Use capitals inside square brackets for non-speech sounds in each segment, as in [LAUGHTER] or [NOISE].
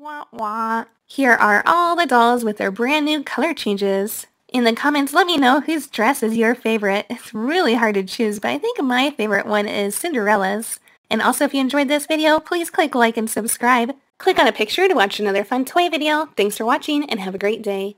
Wah wah. Here are all the dolls with their brand new color changes. In the comments, let me know whose dress is your favorite. It's really hard to choose, but I think my favorite one is Cinderella's. And also, if you enjoyed this video, please click like and subscribe. Click on a picture to watch another fun toy video. Thanks for watching, and have a great day.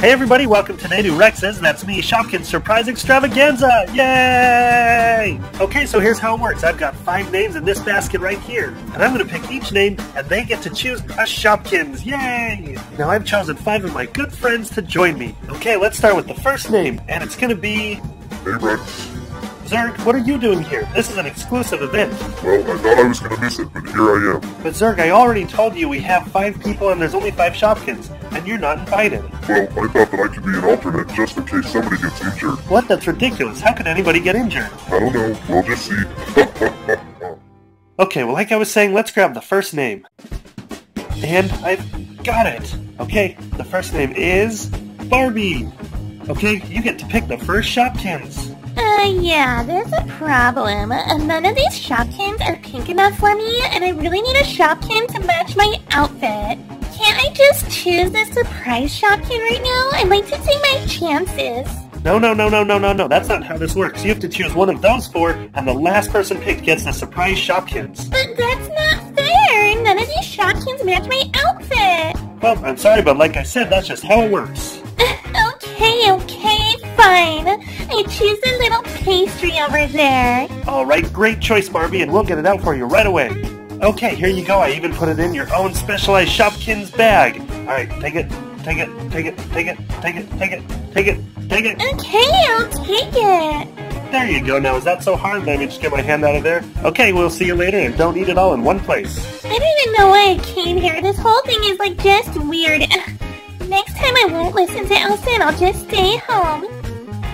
Hey everybody, welcome to Rex's, and that's me, Shopkins Surprise Extravaganza! Yay! Okay, so here's how it works. I've got five names in this basket right here, and I'm going to pick each name, and they get to choose a Shopkins! Yay! Now I've chosen five of my good friends to join me. Okay, let's start with the first name, and it's going to be... Hey. Zurg, what are you doing here? This is an exclusive event. Well, I thought I was going to miss it, but here I am. But Zurg, I already told you we have five people and there's only five Shopkins, and you're not invited. Well, I thought that I could be an alternate just in case somebody gets injured. What? That's ridiculous. How could anybody get injured? I don't know. We'll just see. [LAUGHS] Okay, well, like I was saying, let's grab the first name. And I've got it. Okay, the first name is Barbie. Okay, you get to pick the first Shopkins. Uh, yeah, there's a problem. Uh, none of these Shopkins are pink enough for me, and I really need a Shopkin to match my outfit. Can't I just choose the surprise Shopkin right now? I'd like to take my chances. No, no, no, no, no, no, no. That's not how this works. You have to choose one of those four, and the last person picked gets the surprise Shopkins. But that's not fair! None of these Shopkins match my outfit! Well, I'm sorry, but like I said, that's just how it works. Fine. I choose the little pastry over there. Alright, great choice, Barbie, and we'll get it out for you right away. Okay, here you go. I even put it in your own specialized Shopkins bag. Alright, take it, take it, take it, take it, take it, take it, take it, take it. Okay, I'll take it. There you go. Now, is that so hard? Let me just get my hand out of there. Okay, we'll see you later, and don't eat it all in one place. I don't even know why I came here. This whole thing is like just weird. [LAUGHS] Next time I won't listen to Elsa and I'll just stay home.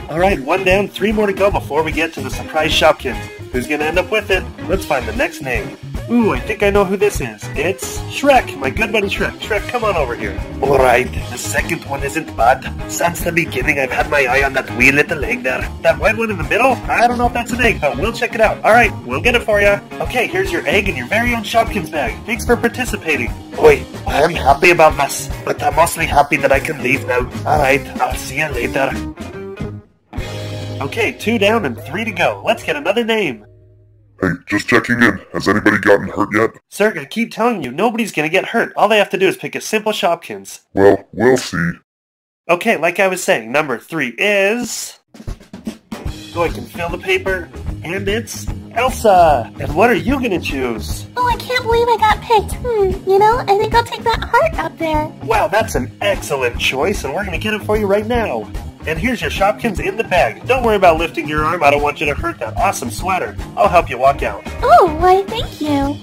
Alright, one down, three more to go before we get to the surprise Shopkins. Who's gonna end up with it? Let's find the next name. Ooh, I think I know who this is. It's Shrek, my good buddy Shrek. Shrek, come on over here. Alright, the second one isn't bad. Since the beginning, I've had my eye on that wee little egg there. That white one in the middle? I don't know if that's an egg, but we'll check it out. Alright, we'll get it for you. Okay, here's your egg and your very own Shopkins bag. Thanks for participating. Oi, I am happy about this, but I'm mostly happy that I can leave now. Alright, I'll see you later. Okay, two down and three to go. Let's get another name. Hey, just checking in. Has anybody gotten hurt yet? Sir, I keep telling you, nobody's gonna get hurt. All they have to do is pick a simple Shopkins. Well, we'll see. Okay, like I was saying, number three is... Oh, I can fill the paper. And it's Elsa! And what are you gonna choose? Oh, I can't believe I got picked. Hmm, you know, I think I'll take that heart up there. Wow, that's an excellent choice, and we're gonna get it for you right now. And here's your Shopkins in the bag. Don't worry about lifting your arm. I don't want you to hurt that awesome sweater. I'll help you walk out. Oh, why, thank you.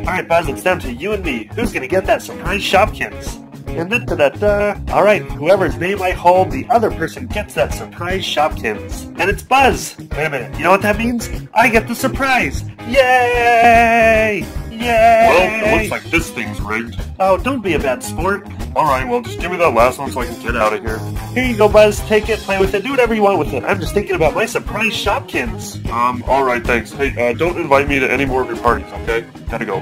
Alright, Buzz, it's down to you and me. Who's gonna get that surprise Shopkins? And da da da da. Alright, whoever's name I hold, the other person gets that surprise Shopkins. And it's Buzz! Wait a minute, you know what that means? I get the surprise! Yay! Yay! Well, it looks like this thing's rigged. Oh, don't be a bad sport. Alright, well, just give me that last one so I can get out of here. Here you go, Buzz. Take it, play with it, do whatever you want with it. I'm just thinking about my surprise Shopkins. Um, alright, thanks. Hey, uh, don't invite me to any more of your parties, okay? Gotta go.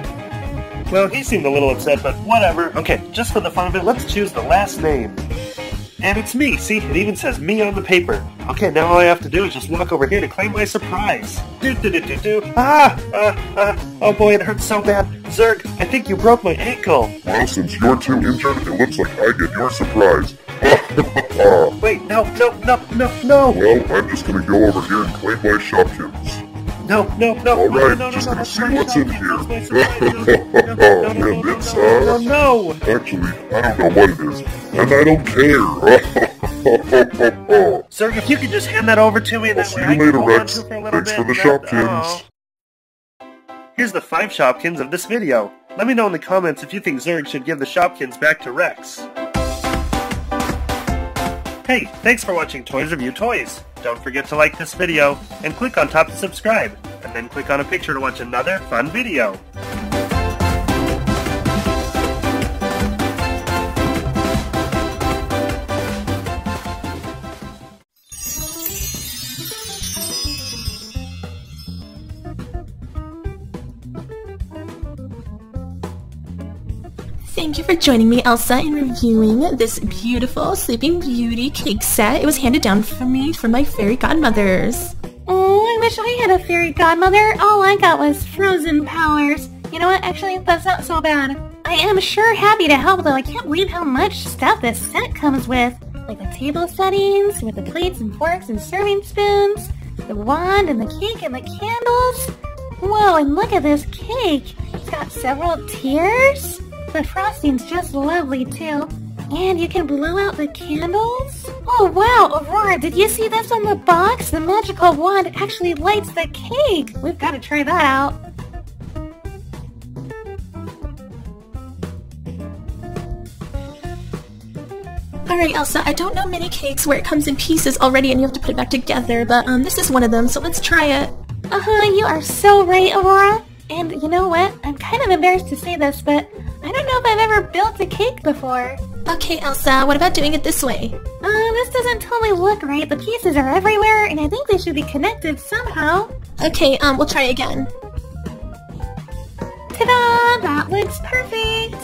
Well, he seemed a little upset, but whatever. Okay, just for the fun of it, let's choose the last name. And it's me. See, it even says me on the paper. Okay, now all I have to do is just walk over here to claim my surprise. Do do do do do. Ah! Uh, uh, oh boy, it hurts so bad. Zurg, I think you broke my ankle. Well, since you're too injured, it looks like I get your surprise. [LAUGHS] Wait, no, no, no, no, no! well, I'm just gonna go over here and claim my Shopkins. No, no, no, All no, right, no, no, just no, gonna that's see what's in here. that's my surprise. No, no, no, no, And no, it's, no, uh, no, no. Actually, I don't know what it is, and I don't care. Sir, if you could just hand that over to me, I'll that see way you I later, Rex. for Thanks for the That- Shopkins. oh. Here's the five Shopkins of this video. Let me know in the comments if you think Zurg should give the Shopkins back to Rex. Hey, thanks for watching Toys Review Toys. Don't forget to like this video, and click on top to subscribe, and then click on a picture to watch another fun video. Thank you for joining me, Elsa, in reviewing this beautiful Sleeping Beauty cake set. It was handed down for me from my fairy godmothers. Oh, I wish I had a fairy godmother. All I got was frozen powers. You know what? Actually, that's not so bad. I am sure happy to help, though. I can't believe how much stuff this set comes with. Like the table settings, with the plates and forks and serving spoons, the wand and the cake and the candles. Whoa, and look at this cake. It's got several tiers. The frosting's just lovely, too. And you can blow out the candles? Oh wow, Aurora, did you see this on the box? The magical wand actually lights the cake! We've got to try that out. Alright, Elsa, I don't know many cakes where it comes in pieces already and you have to put it back together, but um, this is one of them, so let's try it. Uh-huh, you are so right, Aurora. And you know what? I'm kind of embarrassed to say this, but I don't know if I've ever built a cake before. Okay, Elsa, what about doing it this way? Uh, this doesn't totally look right. The pieces are everywhere, and I think they should be connected somehow. Okay, um, we'll try again. Ta-da! That looks perfect!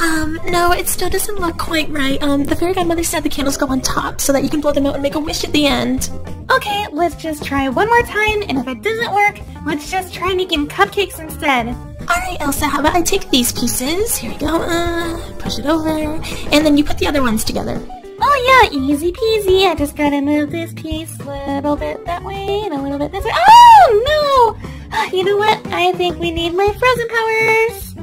Um, no, it still doesn't look quite right. Um, the fairy godmother said the candles go on top so that you can blow them out and make a wish at the end. Okay, let's just try one more time, and if it doesn't work, let's just try making cupcakes instead. Alright, Elsa, how about I take these pieces? Here we go. Uh, push it over. And then you put the other ones together. Oh yeah, easy peasy. I just gotta move this piece a little bit that way and a little bit this way. Oh no! You know what? I think we need my frozen powers.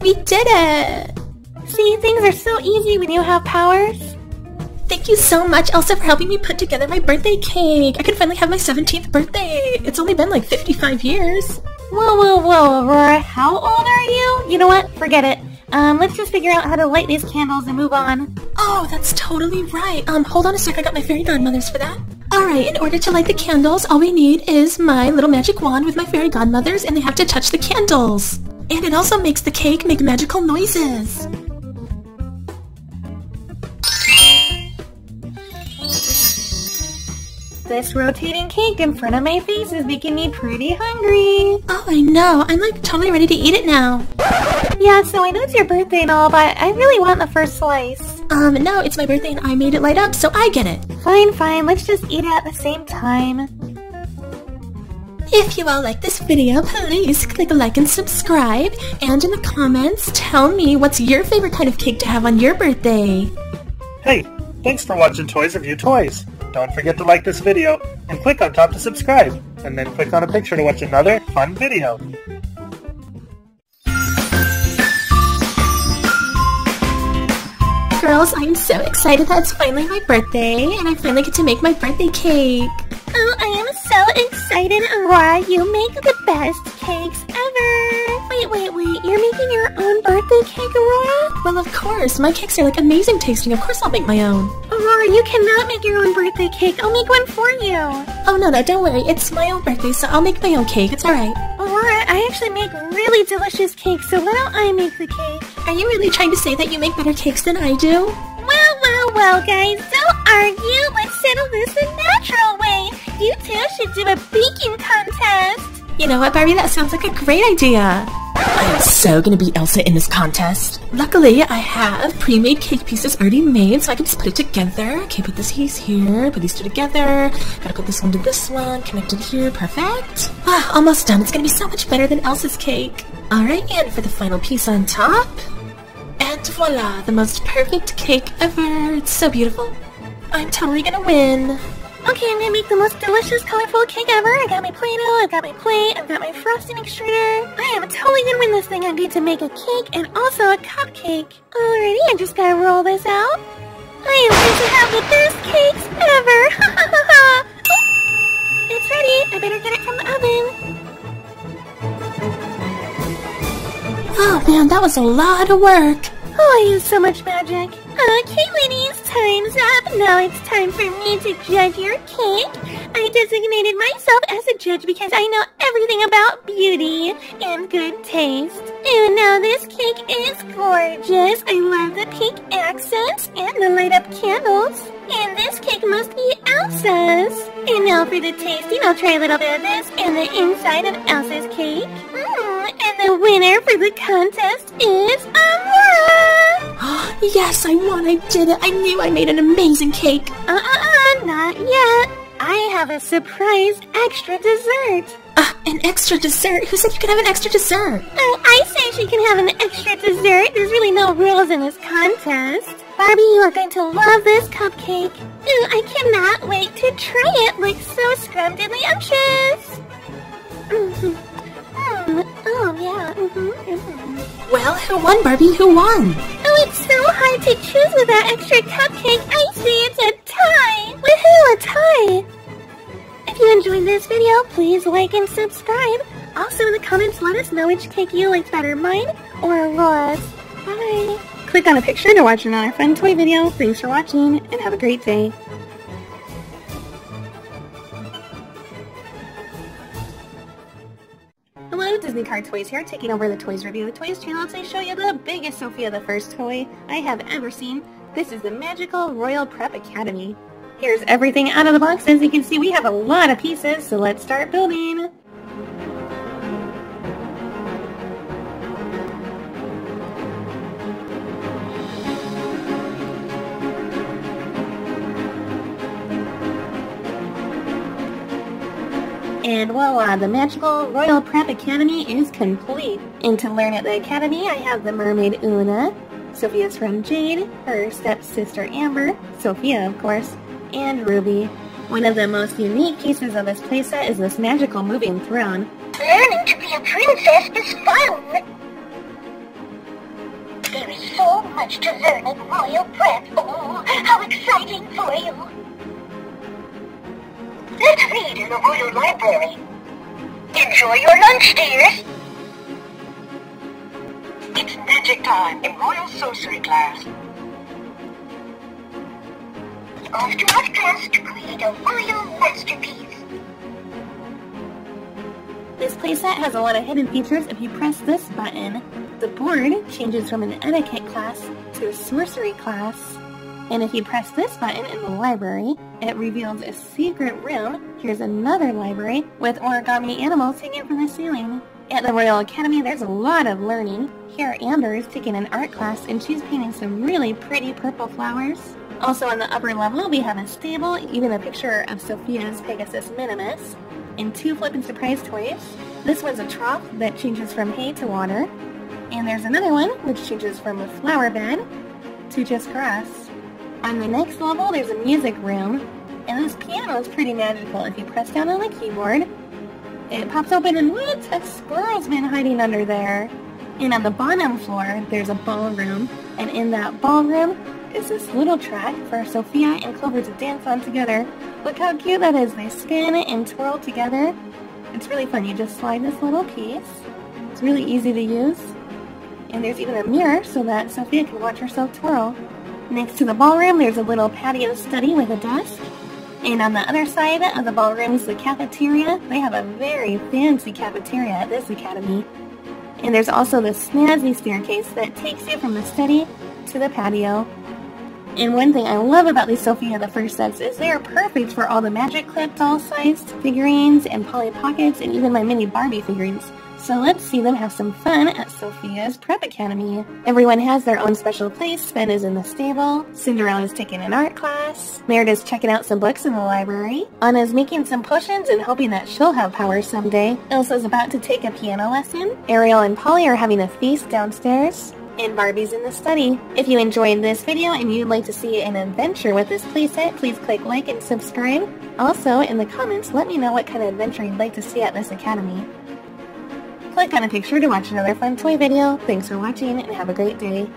We did it! See, things are so easy when you have powers. Thank you so much, Elsa, for helping me put together my birthday cake. I can finally have my 17th birthday. It's only been like 55 years. Whoa, whoa, whoa, Aurora. How old are you? You know what? Forget it. Um, let's just figure out how to light these candles and move on. Oh, that's totally right. Um, hold on a sec. I got my fairy godmothers for that. Alright, in order to light the candles, all we need is my little magic wand with my fairy godmothers, and they have to touch the candles. And it also makes the cake make magical noises. This rotating cake in front of my face is making me pretty hungry. Oh, I know. I'm like totally ready to eat it now. Yeah, so I know it's your birthday and all, but I really want the first slice. Um, no, it's my birthday and I made it light up, so I get it. Fine, fine. Let's just eat it at the same time. If you all like this video, please click like and subscribe. And in the comments, tell me what's your favorite kind of cake to have on your birthday. Hey, thanks for watching Toys Review Toys. Don't forget to like this video and click on top to subscribe, and then click on a picture to watch another fun video. Girls, I'm so excited that it's finally my birthday, and I finally get to make my birthday cake. Oh, I am so excited, Aurora. You make the best cakes ever. Wait, wait, wait. You're making your own birthday cake, Aurora? Well, of course. My cakes are like amazing tasting. Of course I'll make my own. Aurora, you cannot make your own birthday cake. I'll make one for you. Oh, no, no, don't worry. It's my own birthday, so I'll make my own cake. It's alright. Aurora, I actually make really delicious cakes, so why don't I make the cake? Are you really trying to say that you make better cakes than I do? Well, well, well, guys, don't argue. Let's settle this the natural way. You two should do a baking contest. You know what, Barbie? That sounds like a great idea. I am so gonna be Elsa in this contest. Luckily, I have pre-made cake pieces already made, so I can just put it together. Okay, put this piece here, put these two together. Gotta put this one to this one, connect it here, perfect. Ah, almost done. It's gonna be so much better than Elsa's cake. Alright, and for the final piece on top. And voila, the most perfect cake ever. It's so beautiful. I'm totally gonna win. Okay, I'm gonna make the most delicious, colorful cake ever. I got my Play-Doh, I've got my plate, I've got my frosting extruder. I am totally gonna win this thing. I'm going to make a cake and also a cupcake. Alrighty, I just gotta roll this out. I am going to have the best cakes ever! [LAUGHS] Ha ha ha ha! Oh, it's ready! I better get it from the oven. Oh man, that was a lot of work. Oh, I used so much magic. Okay, ladies, time's up. Now it's time for me to judge your cake. I designated myself as a judge because I know everything about beauty and good taste. And now this cake is gorgeous. I love the pink accents and the light up candles. And this cake must be Elsa's. And now for the tasting, I'll try a little bit of this and the inside of Elsa's cake. Mmm, and the winner for the contest is Aurora! Yes, I won, I did it. I knew I made an amazing cake. Uh-uh, uh not yet. I have a surprise extra dessert. Uh, an extra dessert? Who said you could have an extra dessert? Oh, I say she can have an extra dessert. There's really no rules in this contest. Barbie, you are going to love this cupcake. Ooh, I cannot wait to try it. Looks so scrumptious. Mm-hmm. Mm, oh, yeah. Mm-hmm, mm-hmm. Well, who won, Barbie? Who won? Oh, it's so hard to choose with that extra cupcake. I say it's a tie. Woohoo, a tie. If you enjoyed this video, please like and subscribe. Also in the comments, let us know which cake you liked better, mine or Aurora's. Bye. Click on a picture to watch another fun toy video. Thanks for watching, and have a great day. Disney Car Toys here, taking over the Toys Review the Toys channel to show you the biggest Sofia the First toy I have ever seen. This is the Magical Royal Prep Academy. Here's everything out of the box. As you can see, we have a lot of pieces, so let's start building. And voila, uh, the magical Royal Prep Academy is complete. And to learn at the Academy, I have the mermaid Oona, Sofia's friend Jade, her stepsister Amber, Sofia of course, and Ruby. One of the most unique pieces of this playset is this magical moving throne. Learning to be a princess is fun. There is so much to learn at Royal Prep. Oh, how exciting for you. Let's read in the Royal Library. Enjoy your lunch, dears. It's magic time in Royal Sorcery class. Off to our class to create a royal masterpiece. This playset has a lot of hidden features. If you press this button, the board changes from an etiquette class to a sorcery class. And if you press this button in the library, it reveals a secret room. Here's another library with origami animals hanging from the ceiling. At the Royal Academy, there's a lot of learning. Here, Amber is taking an art class and she's painting some really pretty purple flowers. Also on the upper level, we have a stable, even a picture of Sofia's Pegasus Minimus, and two Flip and Surprise toys. This one's a trough that changes from hay to water. And there's another one, which changes from a flower bed to just grass. On the next level, there's a music room, and this piano is pretty magical. If you press down on the keyboard, it pops open and what? A squirrel's been hiding under there. And on the bottom floor, there's a ballroom, and in that ballroom is this little track for Sofia and Clover to dance on together. Look how cute that is. They spin and twirl together. It's really fun. You just slide this little piece. It's really easy to use. And there's even a mirror so that Sofia can watch herself twirl. Next to the ballroom, there's a little patio study with a desk. And on the other side of the ballroom is the cafeteria. They have a very fancy cafeteria at this academy. And there's also the snazzy staircase that takes you from the study to the patio. And one thing I love about these Sofia the First sets is they are perfect for all the MagiClip doll-sized figurines and Polly Pockets and even my mini Barbie figurines. So let's see them have some fun at Sofia's Prep Academy. Everyone has their own special place. Ben is in the stable. Cinderella's taking an art class. Merida's checking out some books in the library. Anna's making some potions and hoping that she'll have powers someday. Elsa's about to take a piano lesson. Ariel and Polly are having a feast downstairs and Barbie's in the study. If you enjoyed this video and you'd like to see an adventure with this playset, please click like and subscribe. Also, in the comments, let me know what kind of adventure you'd like to see at this academy. Click on a picture to watch another fun toy video. Thanks for watching and have a great day.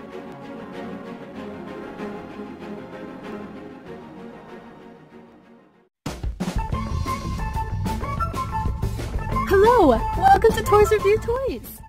Hello! Welcome to Toys Review Toys!